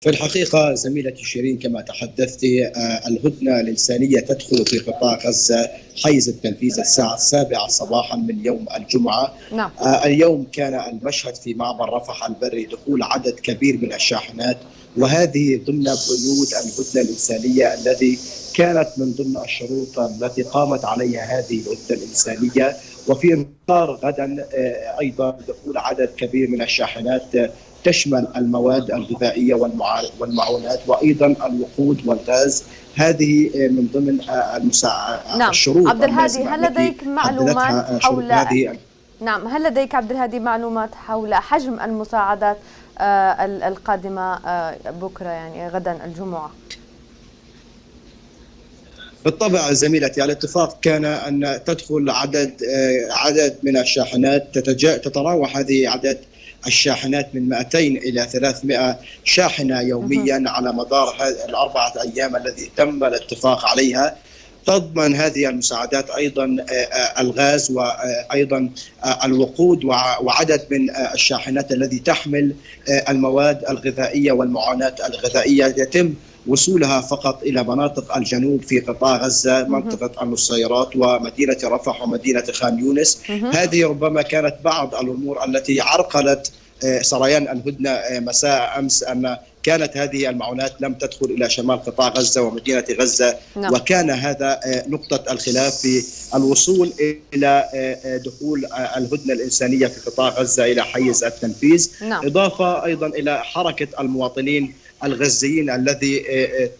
في الحقيقة زميلتي شيرين كما تحدثت الهدنة الإنسانية تدخل في قطاع غزة حيز التنفيذ الساعة السابعة صباحا من يوم الجمعة نعم. اليوم كان المشهد في معبر رفح البري دخول عدد كبير من الشاحنات وهذه ضمن بنود الهدنة الإنسانية الذي كانت من ضمن الشروط التي قامت عليها هذه الهدنة الإنسانية وفي انتظار غدا أيضا دخول عدد كبير من الشاحنات تشمل المواد الغذائية والمعونات وأيضا الوقود والغاز. هذه من ضمن المسا... نعم. الشروط عبد الهادي هل لديك معلومات حول هذه؟ نعم. هل لديك عبد الهادي معلومات حول حجم المساعدات القادمة بكرة يعني غدا الجمعة؟ بالطبع زميلتي الاتفاق كان أن تدخل عدد عدد من الشاحنات تتجا... تتراوح هذه عدد الشاحنات من 200 إلى 300 شاحنة يوميا على مدار الأربعة أيام الذي تم الاتفاق عليها. تضمن هذه المساعدات أيضا الغاز وأيضا الوقود وعدد من الشاحنات التي تحمل المواد الغذائية والمعاناة الغذائية. يتم وصولها فقط إلى مناطق الجنوب في قطاع غزة منطقة النصيرات ومدينة رفح ومدينة خان يونس. هذه ربما كانت بعض الأمور التي عرقلت سريان الهدنة مساء أمس أن كانت هذه المعونات لم تدخل إلى شمال قطاع غزة ومدينة غزة. نعم. وكان هذا نقطة الخلاف في الوصول إلى دخول الهدنة الإنسانية في قطاع غزة إلى حيز التنفيذ. نعم. إضافة أيضا إلى حركة المواطنين الغزيين الذي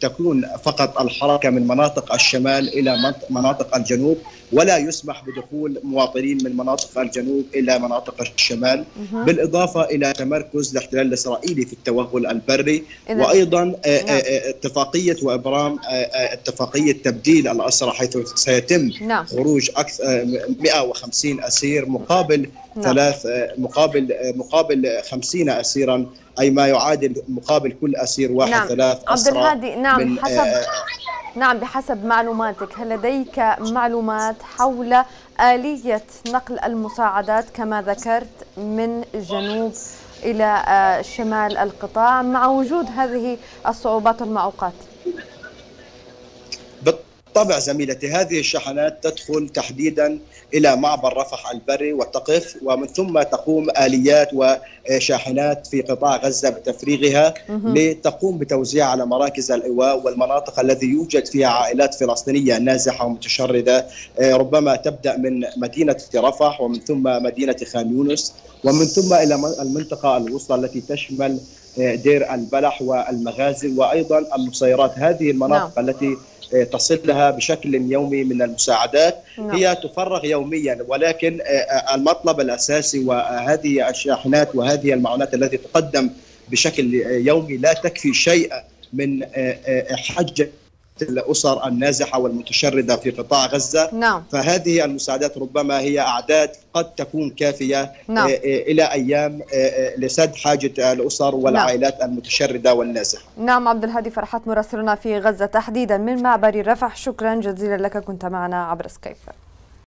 تكون فقط الحركة من مناطق الشمال إلى مناطق الجنوب. ولا يسمح بدخول مواطنين من مناطق الجنوب إلى مناطق الشمال بالإضافة إلى تمركز الاحتلال الإسرائيلي في التوغل البري وأيضا اتفاقية وإبرام اتفاقية تبديل الأسرى حيث سيتم خروج أكثر 150 أسير مقابل ثلاث مقابل مقابل 50 اسيرا أي ما يعادل مقابل كل أسير واحد نعم. ثلاث عبد الهادي نعم حسب نعم بحسب معلوماتك هل لديك معلومات حول آلية نقل المساعدات كما ذكرت من الجنوب إلى شمال القطاع مع وجود هذه الصعوبات والمعوقات بالطبع زميلتي هذه الشحنات تدخل تحديدا إلى معبر رفح البري وتقف ومن ثم تقوم آليات وشاحنات في قطاع غزة بتفريغها لتقوم بتوزيعها على مراكز الإيواء والمناطق الذي يوجد فيها عائلات فلسطينية نازحة ومتشردة. ربما تبدأ من مدينة رفح ومن ثم مدينة خان يونس ومن ثم إلى المنطقة الوسطى التي تشمل دير البلح والمغازي وأيضا النصيرات هذه المناطق نعم. التي تصل لها بشكل يومي من المساعدات نعم. هي تفرغ يوميا ولكن المطلب الأساسي وهذه الشاحنات وهذه المعونات التي تقدم بشكل يومي لا تكفي شيء من حجه الأسر النازحة والمتشردة في قطاع غزة نعم. فهذه المساعدات ربما هي أعداد قد تكون كافية نعم. إلى أيام لسد حاجة الأسر والعائلات نعم. المتشردة والنازحة. نعم عبد الهادي فرحات مراسلنا في غزة تحديدا من معبر رفح شكرا جزيلا لك كنت معنا عبر سكايب.